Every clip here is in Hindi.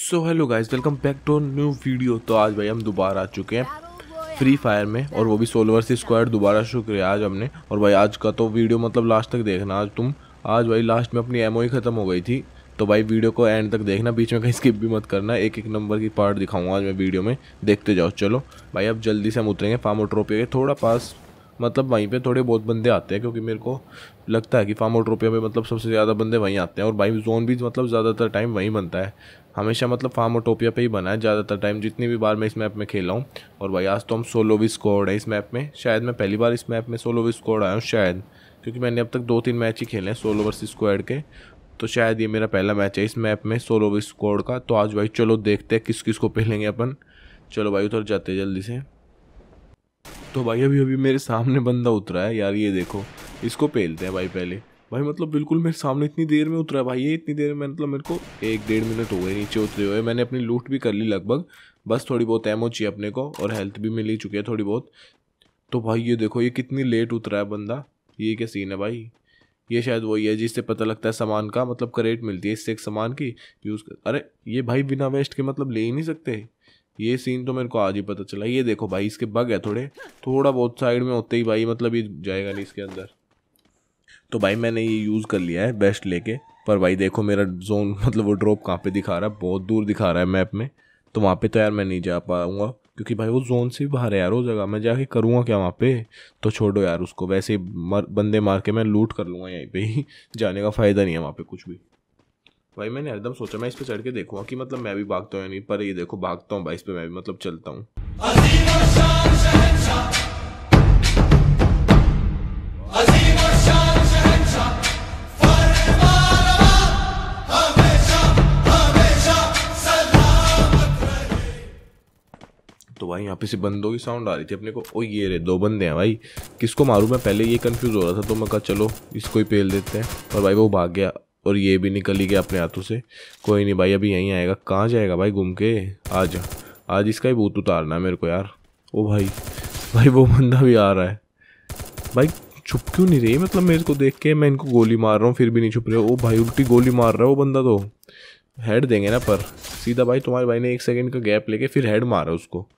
So hello guys welcome back to new video तो आज भाई हम दोबारा आ चुके हैं फ्री फायर में, और वो भी सोलो से स्क्वायर दोबारा शुक्रिया आज हमने। और भाई आज का तो वीडियो मतलब लास्ट तक देखना आज तुम। आज भाई लास्ट में अपनी एमओ ही ख़त्म हो गई थी। तो भाई वीडियो को एंड तक देखना, बीच में कहीं स्किप भी मत करना। एक एक नंबर की पार्ट दिखाऊँगा आज मैं वीडियो में। देखते जाओ, चलो। भाई अब जल्दी से हम उतरेंगे फार्मोट्रोपिया के थोड़ा पास। मतलब वहीं पे थोड़े बहुत बंदे आते हैं, क्योंकि मेरे को लगता है कि फार्म फार्मोट्रोपिया पे मतलब सबसे ज़्यादा बंदे वहीं आते हैं, और भाई जोन भी मतलब ज़्यादातर टाइम वहीं बनता है। हमेशा मतलब फार्म फार्मोटोपिया पे ही बना है, ज़्यादातर टाइम जितनी भी बार मैं इस मैप में खेला हूँ। और भाई, आज तो हम सोलो भी स्कोर्ड है इस मैप में। शायद मैं पहली बार इस मैप में सोलो भी स्कोर्ड आया हूँ, शायद। क्योंकि मैंने अब तक दो तीन मैच ही खेले हैं सोलो वर्सेस स्क्वाड के। तो शायद ये मेरा पहला मैच है इस मैप में सोलो भी स्कोर्ड का। तो आज भाई, चलो देखते हैं किस किस को पहलेंगे अपन। चलो भाई, उधर जाते जल्दी से। तो भाई अभी अभी मेरे सामने बंदा उतरा है। यार ये देखो, इसको पहलते हैं भाई पहले। भाई मतलब बिल्कुल मेरे सामने इतनी देर में उतरा है भाई। ये इतनी देर में मतलब मेरे को एक डेढ़ मिनट हो गए नीचे उतरे हुए। मैंने अपनी लूट भी कर ली लगभग। बस थोड़ी बहुत एमो चाहिए अपने को और हेल्थ भी मिल ही चुकी है थोड़ी बहुत। तो भाई ये देखो, ये कितनी लेट उतरा है बंदा। ये क्या सीन है भाई? ये शायद वही है जिससे पता लगता है सामान का मतलब करेट मिलती है इससे एक सामान की। यूज़ कर अरे, ये भाई बिना वेस्ट के मतलब ले ही नहीं सकते। ये सीन तो मेरे को आज ही पता चला। ये देखो भाई, इसके बग है थोड़े। थोड़ा बहुत साइड में होते ही भाई मतलब ये जाएगा नहीं इसके अंदर। तो भाई मैंने ये यूज़ कर लिया है बेस्ट लेके। पर भाई देखो मेरा जोन मतलब वो ड्रॉप कहाँ पे दिखा रहा है? बहुत दूर दिखा रहा है मैप में। तो वहाँ पे तो यार मैं नहीं जा पाऊँगा। क्योंकि भाई वो जोन से भी बाहर है यार, वो जगह। मैं जाके करूँगा क्या वहाँ पे? तो छोड़ो यार उसको। वैसे मर, बंदे मार के मैं लूट कर लूँगा यहीं पे ही। जाने का फ़ायदा नहीं है वहाँ पे कुछ भी। भाई मैंने एकदम सोचा, मैं इस पर चढ़ के देखूँगा कि मतलब मैं भी भागता हूँ नहीं, पर ये देखो, भागता हूँ भाई, इस पर मैं भी मतलब चलता हूँ। तो भाई, यहाँ पे से बंदों की साउंड आ रही थी अपने को। ओ, ये रे, दो बंदे हैं भाई। किसको मारूं? मैं पहले ये कंफ्यूज हो रहा था तो मैं कहा, चलो, इसको ही पेल देते हैं। और भाई, वो भाग गया। और ये भी निकल गया अपने हाथों से। कोई नहीं भाई, अभी यहीं आएगा। कहाँ जाएगा भाई घूम के? आज आज इसका ही भूत उतारना है मेरे को यार। ओ भाई भाई वो बंदा भी आ रहा है। भाई, छुप क्यों नहीं रही? मतलब मेरे को देख के मैं इनको गोली मार रहा हूँ, फिर भी नहीं छुप रहे। ओ भाई, उल्टी गोली मार रहा है वो बंदा तो। हेड देंगे ना पर। सीधा भाई, तुम्हारे भाई ने एक सेकंड का गैप लेके फिर हेड मारा उसको।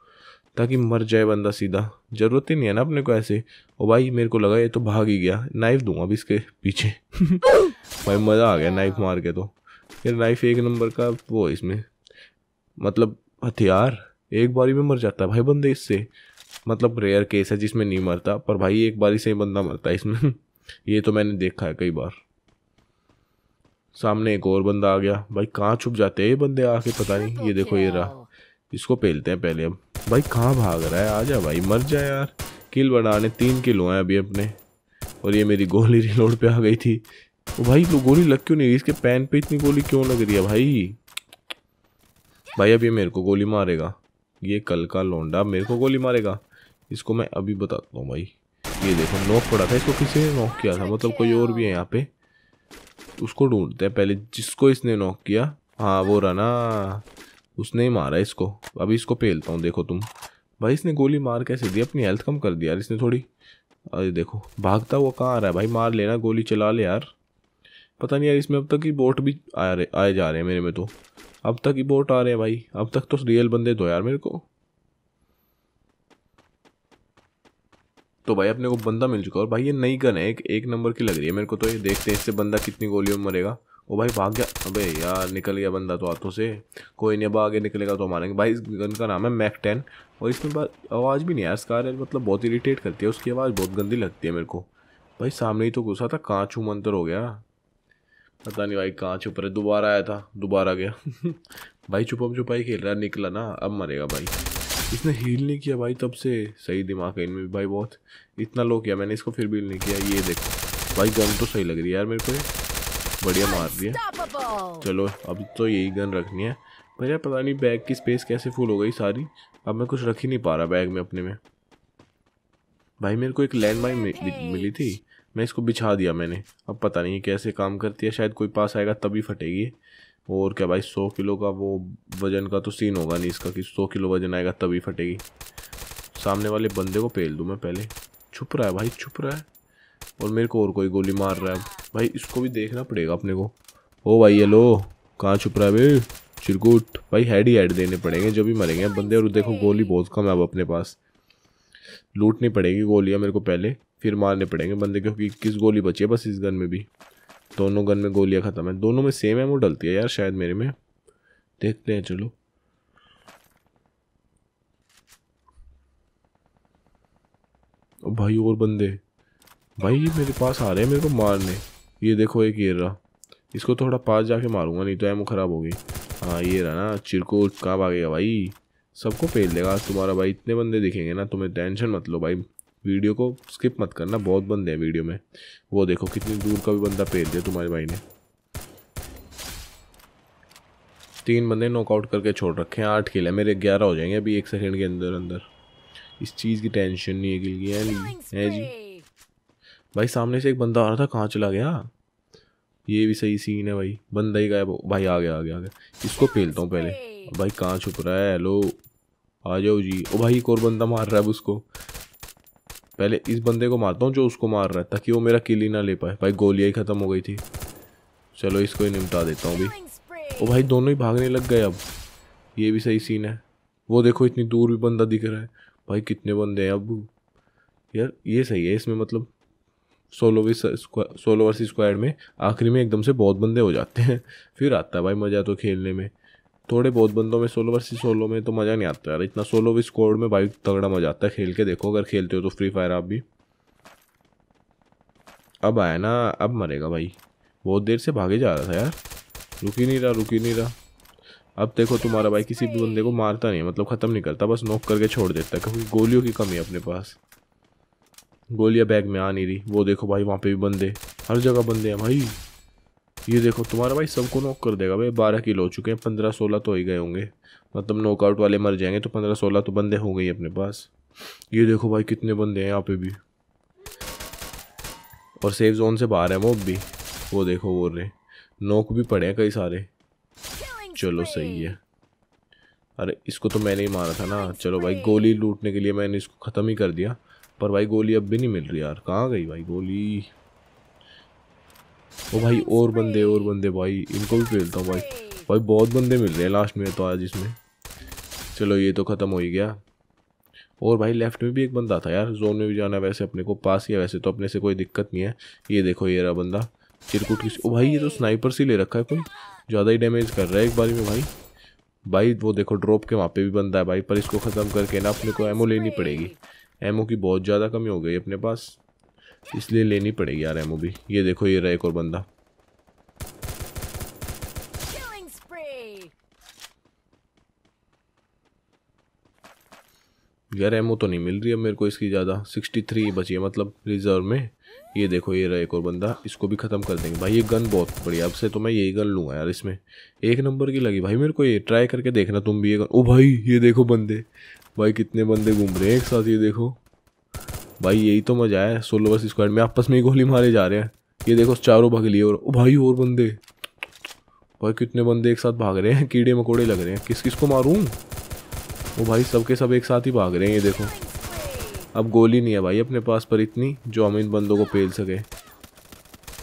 ताकि मर जाए बंदा सीधा। ज़रूरत ही नहीं है ना अपने को ऐसे। ओ भाई, मेरे को लगा ये तो भाग ही गया। नाइफ दूँगा अभी इसके पीछे। भाई, मज़ा आ गया नाइफ मार के तो। ये नाइफ एक नंबर का वो इसमें। मतलब हथियार, एक बारी में मर जाता है भाई बंदे इससे। मतलब रेयर केस है जिसमें नहीं मरता, पर भाई एक बारी से ही बंदा मरता है इसमें। ये तो मैंने देखा है कई बार। सामने एक और बंदा आ गया। भाई कहाँ छुप जाते हैं ये बंदे आके, पता नहीं। ये देखो ये रहा। इसको पेलते हैं पहले अब। भाई कहाँ भाग रहा है? आ जा भाई, मर जाए यार। किल बढ़ाने तीन किलो हैं अभी अपने। और ये मेरी गोली रिलोड पे आ गई थी। वो भाई तो गोली लग क्यों नहीं रही? इसके पैन पे इतनी गोली क्यों लग रही है भाई? भाई, अब ये मेरे को गोली मारेगा। ये कल का लौंडा मेरे को गोली मारेगा। इसको मैं अभी बताता हूँ भाई। ये देखो, नॉक पड़ा था, इसको किसी ने नॉक किया था? मतलब कोई और भी है यहाँ पे? उसको ढूंढते हैं पहले, जिसको इसने नॉक किया। हाँ वो रहा ना। उसने ही मारा इसको। अभी इसको पेलता हूँ, देखो तुम। भाई, इसने गोली मार कैसे दी? अपनी हेल्थ कम कर दिया यार इसने थोड़ी। अरे देखो, भागता हुआ कहाँ आ रहा है? भाई, मार लेना, गोली चला ले यार। पता नहीं यार, इसमें अब तक ही बोट भी आ रहे, आए जा रहे हैं मेरे में तो। अब तक ही बोट आ रहे हैं भाई। अब तक तो रियल बंदे दो यार मेरे को। तो भाई अपने को बंदा मिल चुका और भाई ये नई गन है, एक एक नंबर की लग रही है मेरे को तो ये। देखते हैं इससे बंदा कितनी गोलियों में मरेगा। ओ भाई भाग गया। अबे यार, निकल गया बंदा तो हाथों से। कोई नहीं, अब आगे निकलेगा तो मारेंगे। भाई इस गन का नाम है मैक टेन और इसमें बात आवाज़ भी नहीं है स्कार मतलब बहुत इरीटेट करती है। उसकी आवाज़ बहुत गंदी लगती है मेरे को। भाई सामने ही तो घुसा था कहाँ छू मंतर हो गया। पता नहीं भाई कहाँ छुप रहे। दोबारा आया था दोबारा गया। भाई छुपम छुपाई खेल रहा निकला ना अब मरेगा भाई। इसने हील नहीं किया भाई तब से। सही दिमाग है इनमें भाई बहुत। इतना लो किया मैंने इसको फिर भी नहीं किया ये देखो। भाई गन तो सही लग रही है यार मेरे को। बढ़िया मार दिया चलो अब तो यही गन रखनी है। पर यार पता नहीं बैग की स्पेस कैसे फुल हो गई सारी। अब मैं कुछ रख ही नहीं पा रहा बैग में अपने में। भाई मेरे को एक लैंड माइन मिली थी। मैं इसको बिछा दिया मैंने। अब पता नहीं कैसे काम करती है, शायद कोई पास आएगा तभी फटेगी। और क्या भाई, सौ किलो का वो वज़न का तो सीन होगा नहीं इसका कि सौ किलो वज़न आएगा तभी फटेगी। सामने वाले बंदे को पेल दूँ मैं पहले। छुप रहा है भाई, छुप रहा है। और मेरे को और कोई गोली मार रहा है। भाई, इसको भी देखना पड़ेगा अपने को। ओ भाई, ये लो। कहाँ छुप रहा है भाई चिरकुट भाई हेड ही हेड देने पड़ेंगे जो भी मरेंगे। बंदे, और देखो, गोली बहुत कम है अब अपने पास। लूटनी पड़ेगी गोलियाँ मेरे को पहले। फिर मारने पड़ेंगे बंदे क्योंकि इक्कीस गोली बची है? बस इस गन में भी। दोनों गन में गोलियाँ ख़त्म है। दोनों में सेम है वो डलती है यार शायद मेरे में। देखते हैं, चलो। भाई, और बंदे। भाई, ये मेरे पास आ रहे हैं मेरे को मारने। ये देखो, एक ये रहा। इसको थोड़ा पास जाके मारूँगा, नहीं तो एमो ख़राब हो गई हाँ ये रहा ना चिरकुट कहाँ भागेगा भाई? सबको पेल देगा तुम्हारा भाई। इतने बंदे दिखेंगे ना, तुम्हें टेंशन मत लो भाई। वीडियो को स्किप मत करना बहुत बंदे हैं वीडियो में। वो देखो कितनी दूर का भी बंदा पेल दिया तुम्हारे भाई ने। तीन बंदे नॉकआउट करके छोड़ रखे हैं आठ किल है मेरे ग्यारह हो जाएँगे अभी एक सेकंड के अंदर अंदर। इस चीज़ की टेंशन नहीं है किल की है नहीं? है जी। भाई सामने से एक बंदा आ रहा था कहाँ चला गया? ये भी सही सीन है भाई बंदा ही गया भाई आ गया आ गया आ गया इसको पेलता हूँ पहले। भाई कहाँ छुप रहा है? हेलो आ जाओ जी। ओ भाई एक और बंदा मार रहा है अब उसको। पहले इस बंदे को मारता हूँ जो उसको मार रहा है, ताकि वो मेरा किल ही ना ले पाए। भाई, गोलियाँ ही ख़त्म हो गई थी। चलो, इसको ही निपटा देता हूँ भाई ओ भाई, दोनों ही भागने लग गए अब। ये भी सही सीन है। वो देखो, इतनी दूर भी बंदा दिख रहा है। भाई, कितने बंदे हैं अब। यार, ये सही है, इसमें मतलब सोलो विस सोलो वर्सी स्क्वाड में आखिरी में एकदम से बहुत बंदे हो जाते हैं। फिर आता है भाई, मज़ा तो खेलने में। थोड़े बहुत बंदों में सोलो वर्सी सोलो में तो मज़ा नहीं आता यार। इतना सोलो भी स्क्वाड में भाई तगड़ा मज़ा आता है खेल के। देखो, अगर खेलते हो तो फ्री फायर आप भी। अब आया ना, अब मरेगा भाई। बहुत देर से भागे जा रहा था यार। रुक ही नहीं रहा, रुक ही नहीं रहा। अब देखो तुम्हारा भाई किसी भी बंदे को मारता नहीं मतलब ख़त्म नहीं करता। बस नोक करके छोड़ देता है, क्योंकि गोलियों की कमी है अपने पास। गोलियाँ बैग में आ नहीं रही। वो देखो भाई, वहाँ पे भी बंदे। हर जगह बंदे हैं भाई। ये देखो तुम्हारा भाई सबको नॉक कर देगा भाई। बारह किलो हो चुके हैं पंद्रह सोलह तो ही गए होंगे। मतलब नॉकआउट वाले मर जाएँगे तो पंद्रह सोलह तो बंदे हो गई अपने पास। ये देखो भाई कितने बंदे हैं यहाँ पे भी। और सेफ़ जोन से बाहर है वो भी। वो देखो बोल रहे। नोक भी पड़े हैं कई सारे। चलो सही है। अरे इसको तो मैंने ही मारा था ना। चलो भाई गोली लूटने के लिए मैंने इसको ख़त्म ही कर दिया। पर भाई गोली अब भी नहीं मिल रही यार। कहाँ गई भाई गोली? ओ भाई, और बंदे और बंदे भाई, इनको भी फेलता हूँ भाई। भाई, बहुत बंदे मिल रहे हैं लास्ट में तो आज इसमें। चलो, ये तो ख़त्म हो ही गया। और भाई लेफ़्ट में भी एक बंदा था यार जोन में भी जाना है वैसे अपने को, पास ही है वैसे तो अपने से कोई दिक्कत नहीं है। ये देखो, ये रहा बंदा, चिरकुट किसी ओ भाई, ये तो स्नाइपर से ले रखा है कोई। ज़्यादा ही डैमेज कर रहा है एक बारी में भाई। भाई, वो देखो ड्रॉप के वहाँ पे भी बंदा है भाई, पर इसको ख़त्म करके ना अपने को एमओ लेनी पड़ेगी। एमओ की बहुत ज़्यादा कमी हो गई अपने पास। इसलिए लेनी पड़ेगी यार एमओ भी ये देखो ये रहा एक और बंदा। यार एमओ तो नहीं मिल रही है मेरे को इसकी ज़्यादा। सिक्सटी थ्री बची है मतलब रिज़र्व में। ये देखो ये रहा एक और बंदा। इसको भी ख़त्म कर देंगे। भाई ये गन बहुत बढ़िया। अब से तो मैं यही गन लूँगा यार इसमें। एक नंबर की लगी। भाई मेरे को ये ट्राई करके देखना तुम भी ये गन ओ भाई ये देखो बंदे। भाई कितने बंदे घूम रहे हैं एक साथ ये देखो। भाई, यही तो मज़ा है सोलो बस स्क्वाड में आपस में ही गोली मारे जा रहे हैं। ये देखो, चारों भाग लिए और भाई, और बंदे। भाई, कितने बंदे एक साथ भाग रहे हैं, कीड़े मकोड़े लग रहे हैं। किस किस को मारूँ? वो भाई, सबके सब एक साथ ही भाग रहे हैं, ये देखो। अब गोली नहीं है भाई अपने पास पर इतनी, जो हम इन बंदों को पेल सके।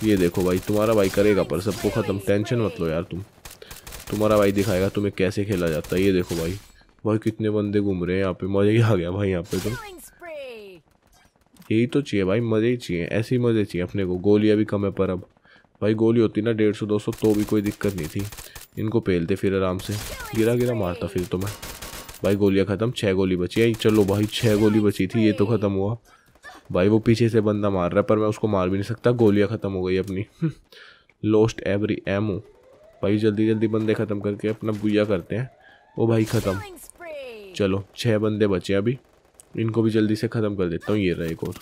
ये देखो भाई, तुम्हारा भाई करेगा पर सबको ख़त्म। टेंशन मत लो यार तुम। तुम्हारा भाई दिखाएगा तुम्हें कैसे खेला जाता है, ये देखो भाई। भाई, कितने बंदे घूम रहे हैं यहाँ पे। मज़े ही आ गया भाई यहाँ पे तो। यही तो चाहिए भाई, मज़े ही चाहिए, ऐसे ही मज़े चाहिए अपने को। गोलियाँ भी कम है पर अब। भाई गोली होती ना डेढ़ सौ, दो सौ तो भी कोई दिक्कत नहीं थी। इनको पेलते फिर आराम से। गिरा गिरा, मारता फिर तो मैं। भाई गोलियाँ ख़त्म छः गोली बची। है चलो भाई छः गोली बची थी, ये तो ख़त्म हुआ। भाई वो पीछे से बंदा मार रहा है, पर मैं उसको मार भी नहीं सकता। गोलियाँ ख़त्म हो गई अपनी। लोस्ट एवरी एमो भाई जल्दी जल्दी बंदे ख़त्म करके अपना बुया करते हैं। वो भाई ख़त्म। चलो छः बंदे बचे अभी। इनको भी जल्दी से ख़त्म कर देता हूँ, ये रहा एक और।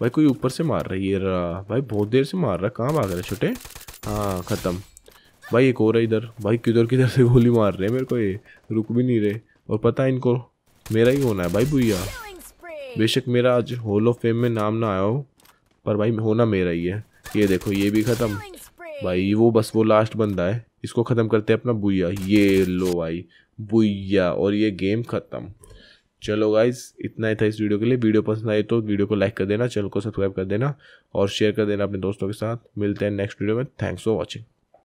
भाई, कोई ऊपर से मार रहा है, ये रहा। भाई, बहुत देर से मार रहा है, कहाँ भाग रहा है छोटे? हाँ ख़त्म। भाई, एक और है इधर। भाई, किधर किधर से गोली मार रहे हैं, मेरे को ये रुक भी नहीं रहे। और पता है इनको, मेरा ही होना है, भाई भूया बेशक मेरा आज हॉल ऑफ़ फेम में नाम ना आया हो, पर भाई, होना मेरा ही है। ये देखो, ये भी ख़त्म। भाई, वो बस, वो लास्ट बंदा है। इसको ख़त्म करते हैं अपना बुया ये लो भाई बुया और ये गेम ख़त्म। चलो गाइज़ इतना ही था इस वीडियो के लिए। वीडियो पसंद आई तो वीडियो को लाइक कर देना, चैनल को सब्सक्राइब कर देना और शेयर कर देना अपने दोस्तों के साथ। मिलते हैं नेक्स्ट वीडियो में। Thanks for watching